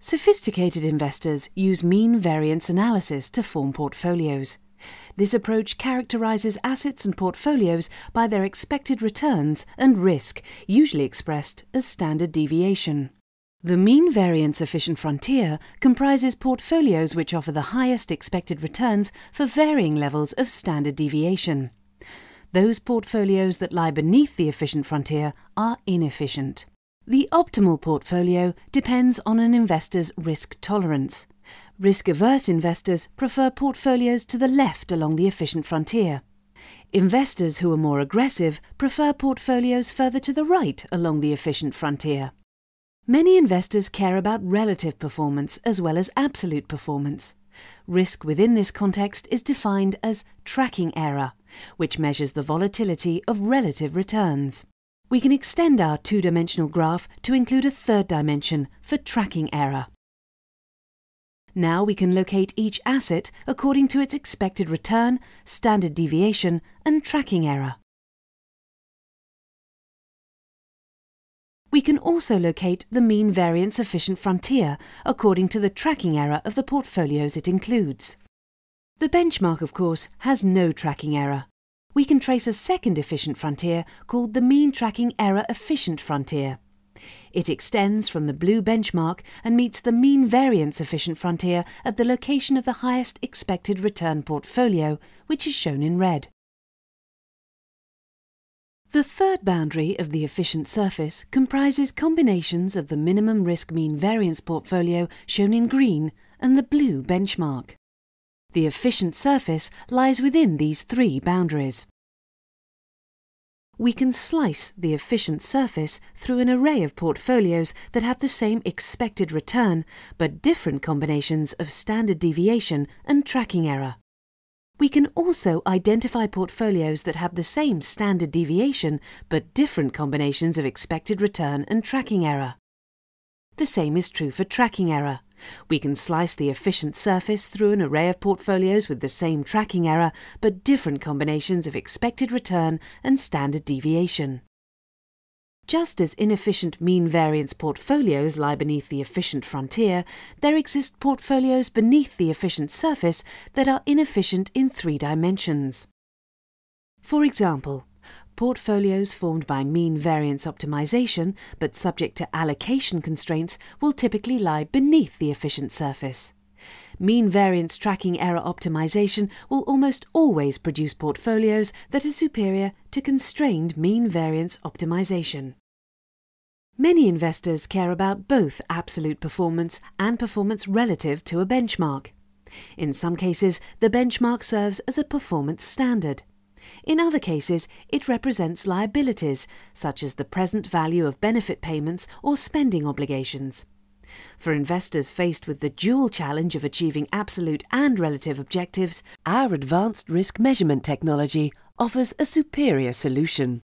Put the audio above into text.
Sophisticated investors use mean variance analysis to form portfolios. This approach characterizes assets and portfolios by their expected returns and risk, usually expressed as standard deviation. The mean variance efficient frontier comprises portfolios which offer the highest expected returns for varying levels of standard deviation. Those portfolios that lie beneath the efficient frontier are inefficient. The optimal portfolio depends on an investor's risk tolerance. Risk averse investors prefer portfolios to the left along the efficient frontier. Investors who are more aggressive prefer portfolios further to the right along the efficient frontier. Many investors care about relative performance as well as absolute performance. Risk within this context is defined as tracking error, which measures the volatility of relative returns. We can extend our two-dimensional graph to include a third dimension for tracking error. Now we can locate each asset according to its expected return, standard deviation and tracking error. We can also locate the mean variance efficient frontier according to the tracking error of the portfolios it includes. The benchmark, of course, has no tracking error we can trace a second efficient frontier called the mean tracking error efficient frontier. It extends from the blue benchmark and meets the mean variance efficient frontier at the location of the highest expected return portfolio, which is shown in red. The third boundary of the efficient surface comprises combinations of the minimum risk mean variance portfolio shown in green and the blue benchmark. The efficient surface lies within these three boundaries. We can slice the efficient surface through an array of portfolios that have the same expected return but different combinations of standard deviation and tracking error. We can also identify portfolios that have the same standard deviation but different combinations of expected return and tracking error. The same is true for tracking error. We can slice the efficient surface through an array of portfolios with the same tracking error but different combinations of expected return and standard deviation. Just as inefficient mean variance portfolios lie beneath the efficient frontier, there exist portfolios beneath the efficient surface that are inefficient in three dimensions. For example, Portfolios formed by mean variance optimization but subject to allocation constraints will typically lie beneath the efficient surface. Mean variance tracking error optimization will almost always produce portfolios that are superior to constrained mean variance optimization. Many investors care about both absolute performance and performance relative to a benchmark. In some cases, the benchmark serves as a performance standard. In other cases, it represents liabilities, such as the present value of benefit payments or spending obligations. For investors faced with the dual challenge of achieving absolute and relative objectives, our advanced risk measurement technology offers a superior solution.